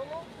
Solo? Solo,